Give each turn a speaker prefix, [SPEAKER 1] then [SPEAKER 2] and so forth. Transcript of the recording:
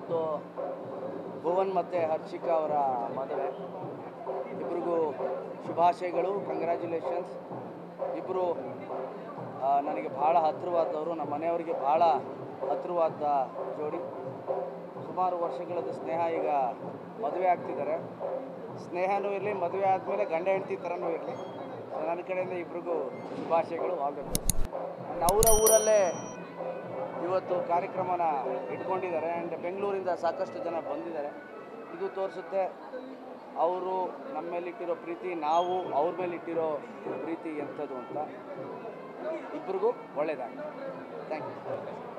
[SPEAKER 1] ಇವತ್ತು ಭುವನ್ ಮತ್ತು ಹರ್ಷಿಕಾ ಅವರ ಮದುವೆ. ಇಬ್ರಿಗೂ ಶುಭಾಶಯಗಳು ಕಂಗ್ರ್ಯಾಚುಲೇಷನ್ಸ್ ಇಬ್ಬರು ನನಗೆ ಭಾಳ ಹತ್ತಿರವಾದವರು, ನಮ್ಮ ಮನೆಯವರಿಗೆ ಭಾಳ ಹತ್ತಿರವಾದ ಜೋಡಿ. ಸುಮಾರು ವರ್ಷಗಳದ್ದು ಸ್ನೇಹ ಈಗ ಮದುವೆ ಆಗ್ತಿದ್ದಾರೆ. ಸ್ನೇಹನೂ ಇರಲಿ, ಮದುವೆ ಆದಮೇಲೆ ಗಂಡ ಹೆಂಡತಿ ಥರನೂ ಇರಲಿ. ನನ್ನ ಕಡೆಯಿಂದ ಇಬ್ರಿಗೂ ಶುಭಾಶಯಗಳು ಆಗಬೇಕು ಅವರ ಊರಲ್ಲೇ ಇವತ್ತು ಕಾರ್ಯಕ್ರಮನ ಇಟ್ಕೊಂಡಿದ್ದಾರೆ ಆ್ಯಂಡ್ ಬೆಂಗಳೂರಿಂದ ಸಾಕಷ್ಟು ಜನ ಬಂದಿದ್ದಾರೆ. ಇದು ತೋರಿಸುತ್ತೆ, ಅವರು ನಮ್ಮ ಮೇಲೆ ಇಟ್ಟಿರೋ ಪ್ರೀತಿ, ನಾವು ಅವ್ರ ಮೇಲೆ ಇಟ್ಟಿರೋ ಪ್ರೀತಿ ಎಂಥದ್ದು ಅಂತ. ಇಬ್ರಿಗೂ ಒಳ್ಳೆಯದಾಗಲಿ ಥ್ಯಾಂಕ್ ಯು